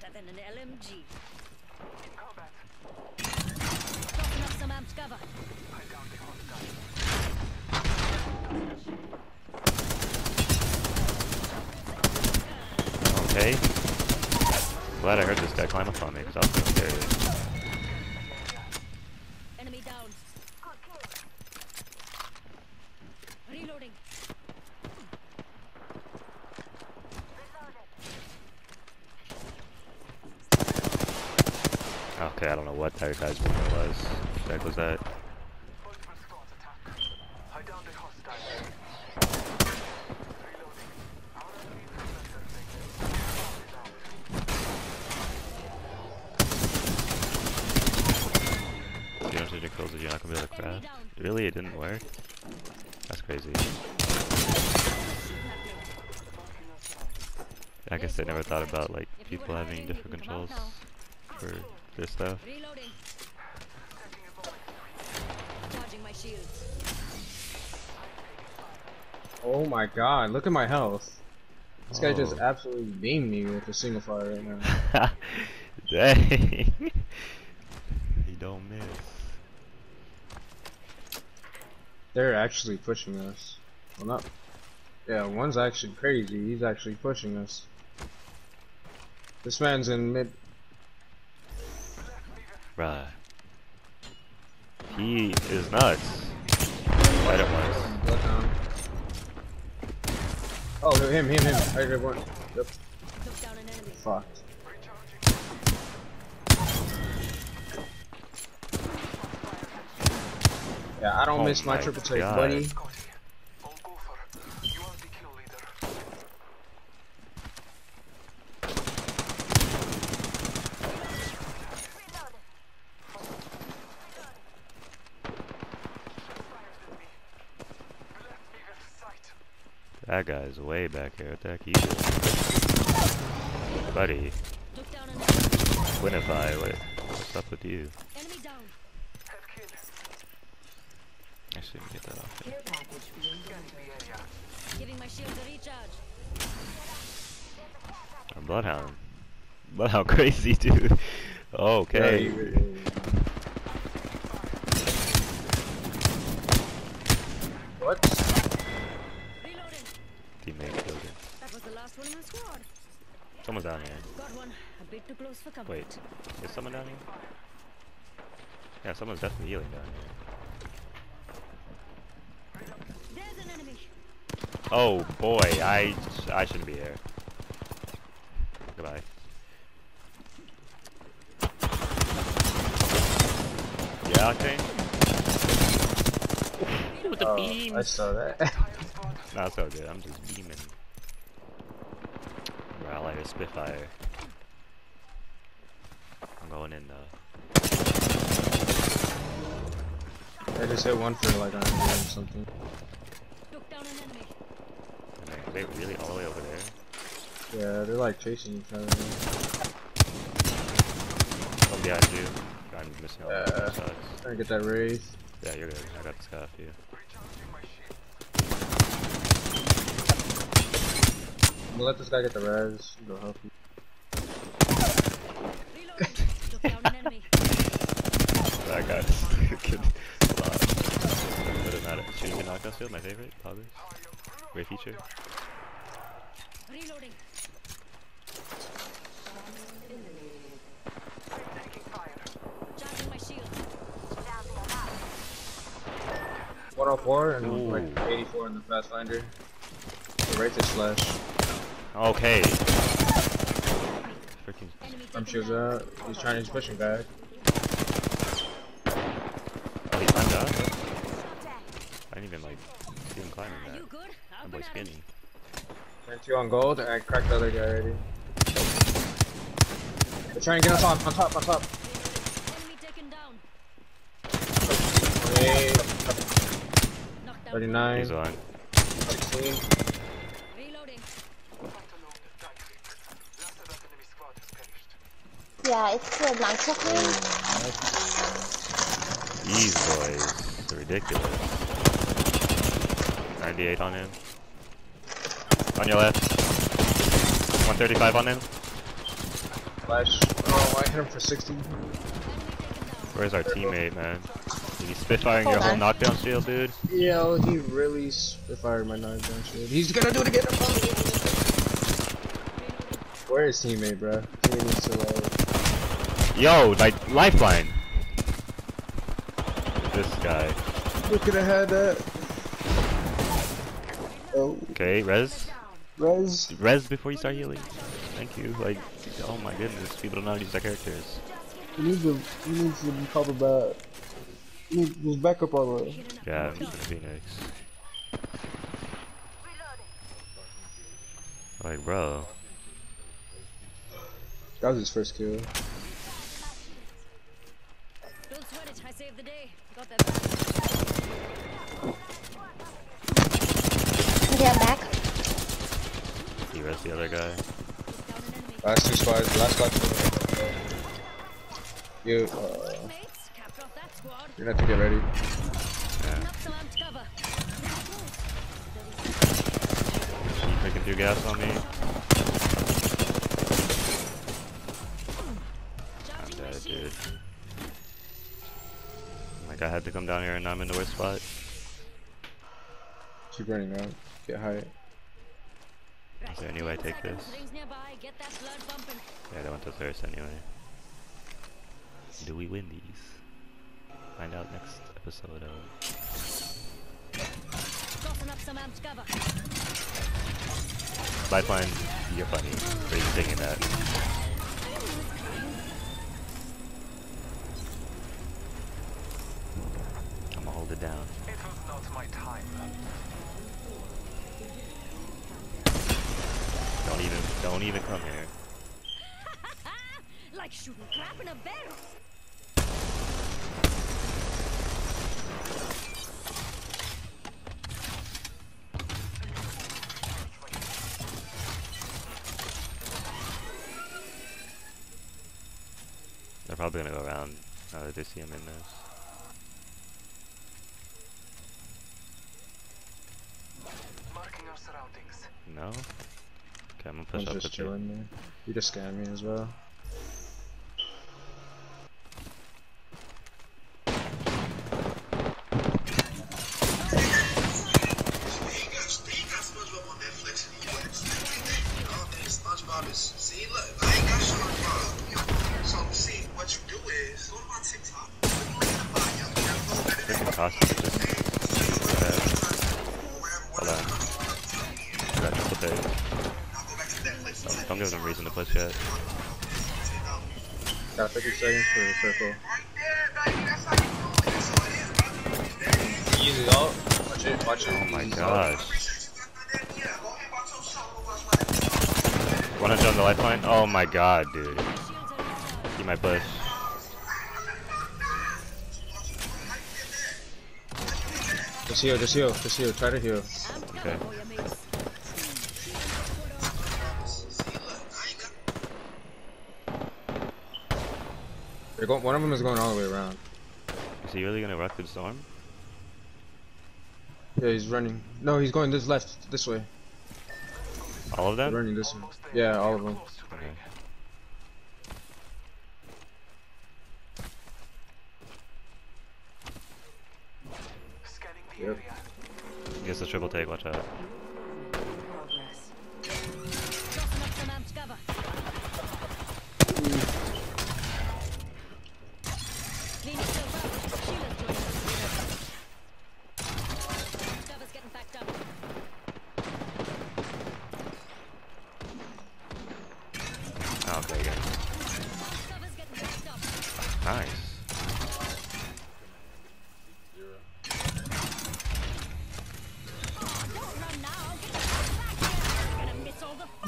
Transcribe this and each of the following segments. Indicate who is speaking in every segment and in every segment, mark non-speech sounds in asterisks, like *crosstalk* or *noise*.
Speaker 1: better than an LMG. Dropping off some amped cover.
Speaker 2: Okay. Glad I heard this guy climb up on me because I was getting scared.
Speaker 1: Enemy down. Reloading.
Speaker 2: Okay, I don't know what that guy's movement was. What the heck was that?
Speaker 3: Multiple squads attack. I downed a hostile. Reloading. Our enemy is
Speaker 2: You don't shoot your kills if you're not gonna be able to craft? Really? It didn't work? That's crazy. I guess they never thought about like people having different controls for this stuff.
Speaker 1: Reloading. Charging my shields.
Speaker 4: Oh my god, look at my health. This guy just
Speaker 2: Oh.
Speaker 4: absolutely beamed me with a single fire right now. *laughs*
Speaker 2: Dang. he don't miss.
Speaker 4: They're actually pushing us. Well, not. Yeah, one's actually crazy. He's actually pushing us. This man's in mid.
Speaker 2: Bruh. He is nuts. Right at once.
Speaker 4: Oh, him, him, him. I got one. Yep.
Speaker 1: Took down an enemy.
Speaker 4: Fucked. Yeah, I don't
Speaker 2: Oh
Speaker 4: miss my
Speaker 2: my
Speaker 4: triple take, buddy.
Speaker 3: Scotty. All Gopher. You are the kill leader.
Speaker 2: That guy's way back here. What the heck he doing? Buddy. Winify, what, what's up with you? Actually, let me get that off.
Speaker 3: Area.
Speaker 1: Giving my shield a recharge.
Speaker 2: Or Bloodhound. Bloodhound *laughs* crazy, dude. Okay. Someone's down here.
Speaker 1: Got one. A bit too close for comfort.
Speaker 2: Wait, is someone down here? Yeah, someone's definitely healing down here.
Speaker 1: There's an enemy.
Speaker 2: Oh boy, I I shouldn't be here. Goodbye. Yeah, Octane? With the
Speaker 4: Oh,
Speaker 2: beam.
Speaker 4: I saw that. *laughs*
Speaker 2: Nah, it's all good. I'm just beaming. Bro, I like a Spitfire. I'm going in though.
Speaker 4: I just hit one for like 100 or something.
Speaker 1: Took down an enemy.
Speaker 2: And Are they really all the way over there?
Speaker 4: Yeah, they're like chasing each other.
Speaker 2: Oh, behind you. I'm missing all
Speaker 4: Yeah.
Speaker 2: the shots.
Speaker 4: Trying to get that raise.
Speaker 2: Yeah, you're good. I got the scuff, you.
Speaker 3: Recharging my shield.
Speaker 4: I'm gonna let this guy get the res. Go help you.
Speaker 1: Reloading. Took down an enemy.
Speaker 2: That guy's lot. But it's not a shooting knockdown field, my favorite, probably. Great feature.
Speaker 1: Reloading. Charging my shield.
Speaker 4: 104 and
Speaker 2: Ooh.
Speaker 4: like 84 in the Pathfinder. The right to slash.
Speaker 2: Okay. Freaking.
Speaker 1: Taken
Speaker 4: shields out. Uh, he's trying, he's pushing back.
Speaker 2: Oh, he climbed up? I didn't even like see him climbing that.
Speaker 1: you good? I'll
Speaker 2: My
Speaker 1: go
Speaker 2: boy skinny.
Speaker 4: Turn two on gold, and I cracked the other guy already. They're trying to get us on, on top, on top.
Speaker 1: Enemy taken down.
Speaker 4: Hey, 39,
Speaker 2: He's on.
Speaker 4: 16.
Speaker 1: Reloading.
Speaker 3: Fight along the tactic. Last of that enemy squad has perished.
Speaker 5: Yeah, it's nice of him.
Speaker 2: These boys are ridiculous. 98 on him. On your left. 135 on him.
Speaker 4: Flash. Oh, I hit him for 60.
Speaker 1: Enemy taken down.
Speaker 2: Where's our teammate, man? Is he spitfiring your
Speaker 5: Hold
Speaker 2: whole knockdown shield, dude?
Speaker 4: Yo, he really fired my knockdown shield. He's gonna do it again. Where is teammate, bro? He needs to like.
Speaker 2: Yo, like lifeline. This guy.
Speaker 4: We could have had that. Oh,
Speaker 2: Okay, res.
Speaker 4: Rez.
Speaker 2: Res before you start healing. Thank you. Like, oh my goodness, people don't know how to use their characters.
Speaker 4: You need to. You need to cover back. You need just back up all the way.
Speaker 2: Yeah, I'm Phoenix. Like, bro.
Speaker 4: That was his first kill.
Speaker 1: Don't sweat it. I saved the day. Got that back.
Speaker 5: Okay, I'm back.
Speaker 2: He res the other guy.
Speaker 1: Down an enemy.
Speaker 4: Last two squads. Last squad. You. Uh,
Speaker 1: Mates, capped off that squad.
Speaker 4: you're gonna have to get ready.
Speaker 2: Yeah.
Speaker 1: Knock some amped cover.
Speaker 2: He's taking two gas on me. I'm
Speaker 1: Charging my
Speaker 2: dead,
Speaker 1: shield.
Speaker 2: dude. Like, I had to come down here and now I'm in the worst spot.
Speaker 4: Keep running out. Get high.
Speaker 2: Is there any way I take this?
Speaker 1: Rings that blood bumping.
Speaker 2: Yeah, they went to thirst anyway. Do we win these? Find out next episode of
Speaker 1: Tossing up some amped cover.
Speaker 2: Lifeline. You're funny for even thinking that. I'm hold it down.
Speaker 3: It was not my time.
Speaker 2: Don't even, don't even come here. *laughs*
Speaker 1: like shooting crap in a barrel.
Speaker 2: They're probably gonna go around now that they see him in this. No? Okay, I'm gonna push up
Speaker 4: just
Speaker 2: with you.
Speaker 4: chilling there. You just scanned me as well.
Speaker 2: Don't give them reason to push yet.
Speaker 4: Got 50 seconds for the circle.
Speaker 6: Right there, baby. That's how you do it. That's how it is, brother.
Speaker 4: Easy ult. Watch it, watch it.
Speaker 2: Oh my
Speaker 4: Easy ult.
Speaker 2: gosh.
Speaker 6: Appreciate you got that. Yeah, go ahead, watch your show. Go watch my
Speaker 2: 100 on the lifeline? Oh my god, dude.
Speaker 1: Shields are recharged.
Speaker 2: He might push.
Speaker 4: Just heal, just heal, just heal. Try to heal.
Speaker 2: Okay.
Speaker 4: They're going, one of them is going all the way around.
Speaker 2: Is he really gonna rock the storm?
Speaker 4: Yeah, he's running. No, he's going this left, this way.
Speaker 2: All of
Speaker 4: They're
Speaker 2: them?
Speaker 4: running this way. Yeah, all of them.
Speaker 3: close to
Speaker 2: Okay.
Speaker 3: ring. Scanning the
Speaker 4: Yep.
Speaker 2: He has a triple take, watch out.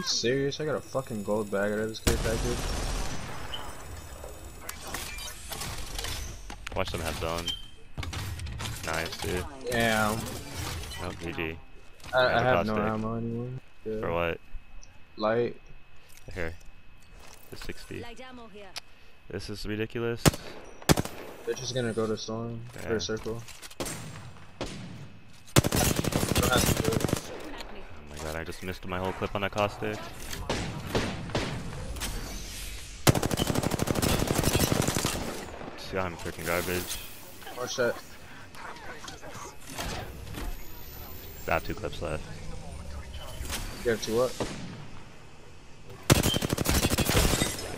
Speaker 4: You serious? I got a fucking gold bag out of this kid package.
Speaker 2: Watch them have zone. Nice, dude.
Speaker 4: Damn.
Speaker 2: Oh, GG.
Speaker 4: I, I
Speaker 2: Have
Speaker 4: have no ammo anymore. Yeah.
Speaker 2: For what?
Speaker 4: Light.
Speaker 2: Here. The 60.
Speaker 1: light ammo here.
Speaker 2: This is ridiculous.
Speaker 4: They're just gonna go to storm.
Speaker 2: Yeah.
Speaker 4: Or circle. Don't have to do it.
Speaker 1: Shooting at me.
Speaker 2: Oh my god, I just missed my whole clip on that caustic. Yeah, I'm freaking garbage.
Speaker 4: Oh, that.
Speaker 2: I have two clips left.
Speaker 4: You have to what?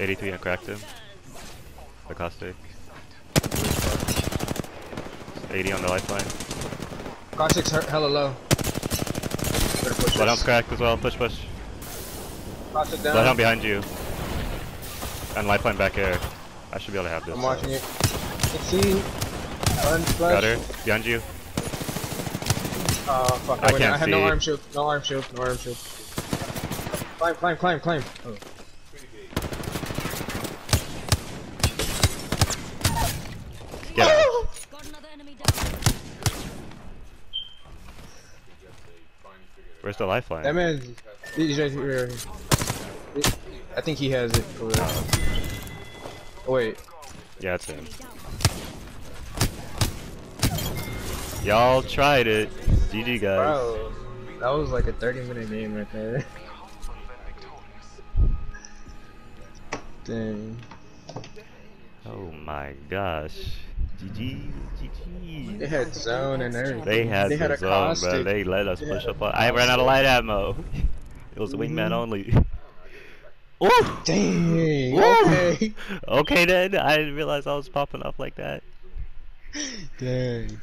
Speaker 2: 83, I cracked him. The caustic. 80 on the lifeline.
Speaker 4: Caustic's hurt hella low. Push
Speaker 2: Bloodhound's cracked as well. Push, push.
Speaker 4: Down.
Speaker 2: Bloodhound behind you. And lifeline back here. I should be able to have this.
Speaker 4: I'm watching it. Run, flash.
Speaker 2: Got her. Behind you.
Speaker 4: Oh, fuck.
Speaker 2: I
Speaker 4: I,
Speaker 2: can't
Speaker 4: I have no arm shield. No arm shield. No arm shield. Climb, climb, climb, climb. Oh.
Speaker 2: Get out.
Speaker 1: Got another enemy down.
Speaker 2: Where's the lifeline?
Speaker 4: That man, he's right here. I think he has it. Oh, wait.
Speaker 2: Yeah, it's him. Y'all tried it. GG, guys.
Speaker 4: Bro, that was like a 30 minute game right there. Dang.
Speaker 2: Oh my gosh. GG, GG.
Speaker 4: They had zone and everything.
Speaker 2: They had
Speaker 4: they had a
Speaker 2: zone, bro. They let us
Speaker 4: They
Speaker 2: push up. on- I ran out of light ammo. *laughs* It was wingman mm-hmm. only. Ooh!
Speaker 4: Dang.
Speaker 2: Woo!
Speaker 4: Okay. *laughs*
Speaker 2: Okay then. I didn't realize I was popping off like that.
Speaker 4: Dang.